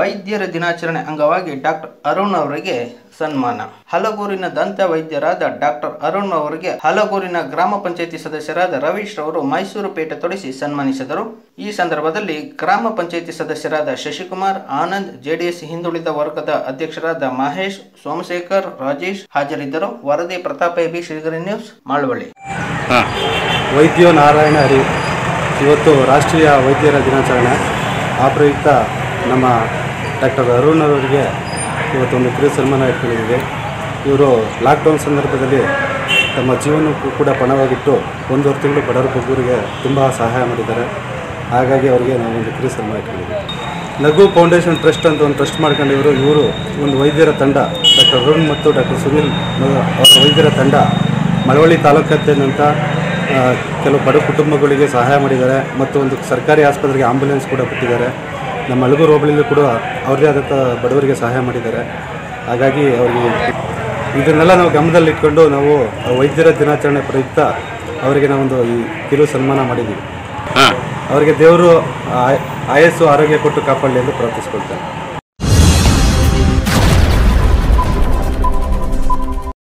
ವೈದ್ಯರ ದಿನಾಚರಣೆ ಅಂಗವಾಗಿ ಡಾಕ್ಟರ್ ಅರುಣ್ ಅವರಿಗೆ ಸನ್ಮಾನ. ಹಲಗೂರಿನ ದಂತ ವೈದ್ಯರಾದ ಡಾಕ್ಟರ್ ಅರುಣ್ ಅವರಿಗೆ ಹಲಗೂರಿನ ಗ್ರಾಮ ಪಂಚಾಯಿತಿ ಸದಸ್ಯರಾದ ರವೀಶ್ ಅವರು ಮೈಸೂರು ಪೇಟೆ ತೊಡಿಸಿ ಸನ್ಮಾನಿಸಿದರು. ಈ ಸಂದರ್ಭದಲ್ಲಿ ಗ್ರಾಮ ಪಂಚಾಯಿತಿ ಸದಸ್ಯರಾದ ಶಶಿಕುಮಾರ್, ಆನಂದ್, ಜೆಡಿಎಸ್ ಹಿಂದುಳಿದ ವರ್ಗದ ಅಧ್ಯಕ್ಷರಾದ ಮಹೇಶ್, ಸೋಮಶೇಖರ್, ರಾಜೇಶ್ ಹಾಜರಿದ್ದರು. ವರದಿ Pratapa A B Shreegiri news, Malavalli. ವೈದ್ಯೋ Narayana Hari. ಇವತ್ತು ರಾಷ್ಟ್ರೀಯ ವೈದ್ಯರ ದಿನಾಚರಣೆ. ಆ ಪ್ರಯುಕ್ತ ನಮ್ಮ ಡಾಕ್ಟರ್ ಅರುಣ್ ಅವರಿಗೆ ಇವತ್ತೊಂದು ಕಿರು ಸನ್ಮಾನ ಇಟ್ಕೊಂಡಿದ್ದೀವಿ. ಇವರು ಲಾಕ್ಡೌನ್ ಸಂದರ್ಭದಲ್ಲಿ ತಮ್ಮ ಜೀವನಕ್ಕೂ ಕೂಡ ಪಣವಾಗಿಟ್ಟು ಒಂದೂವರೆ ತಿಂಗಳು ಬಡವರ ಬಗ್ಗೂರಿಗೆ ತುಂಬ ಸಹಾಯ ಮಾಡಿದ್ದಾರೆ. ಹಾಗಾಗಿ ಅವರಿಗೆ ನಾವು ಒಂದು ಕಿರು ಸನ್ಮಾನ ಇಟ್ಕೊಂಡಿದ್ದೀವಿ. ನಗು ಫೌಂಡೇಶನ್ ಟ್ರಸ್ಟ್ ಅಂತ ಒಂದು ಟ್ರಸ್ಟ್ ಮಾಡ್ಕೊಂಡಿವರು ಇವರು ಒಂದು ವೈದ್ಯರ ತಂಡ. ಡಾಕ್ಟರ್ ಅರುಣ್ ಮತ್ತು ಡಾಕ್ಟರ್ ಸುನಿಲ್ ಅವರ ವೈದ್ಯರ ತಂಡ ಮಳವಳ್ಳಿ ತಾಲೂಕಾದ್ಯಂತ ಕೆಲವು ಬಡ ಕುಟುಂಬಗಳಿಗೆ ಸಹಾಯ ಮಾಡಿದ್ದಾರೆ ಮತ್ತು ಒಂದು ಸರ್ಕಾರಿ ಆಸ್ಪತ್ರೆಗೆ ಆಂಬ್ಯುಲೆನ್ಸ್ ಕೂಡ ಕೊಟ್ಟಿದ್ದಾರೆ. ನಮ್ಮ ಅಳಗೂರು ಹೋಬಳಿಯಲ್ಲೂ ಕೂಡ ಅವ್ರದೇ ಆದಂಥ ಬಡವರಿಗೆ ಸಹಾಯ ಮಾಡಿದ್ದಾರೆ. ಹಾಗಾಗಿ ಅವರಿಗೆ ಇದನ್ನೆಲ್ಲ ನಾವು ಗಮನದಲ್ಲಿಟ್ಕೊಂಡು ನಾವು ವೈದ್ಯರ ದಿನಾಚರಣೆ ಪ್ರಯುಕ್ತ ಅವರಿಗೆ ನಾವೊಂದು ಈ ಕಿರು ಸನ್ಮಾನ ಮಾಡಿದ್ದೀವಿ. ಅವರಿಗೆ ದೇವರು ಆಯಸ್ಸು ಆರೋಗ್ಯ ಕೊಟ್ಟು ಕಾಪಾಡಲಿ ಎಂದು ಪ್ರಾರ್ಥಿಸ್ಕೊಳ್ತೇನೆ.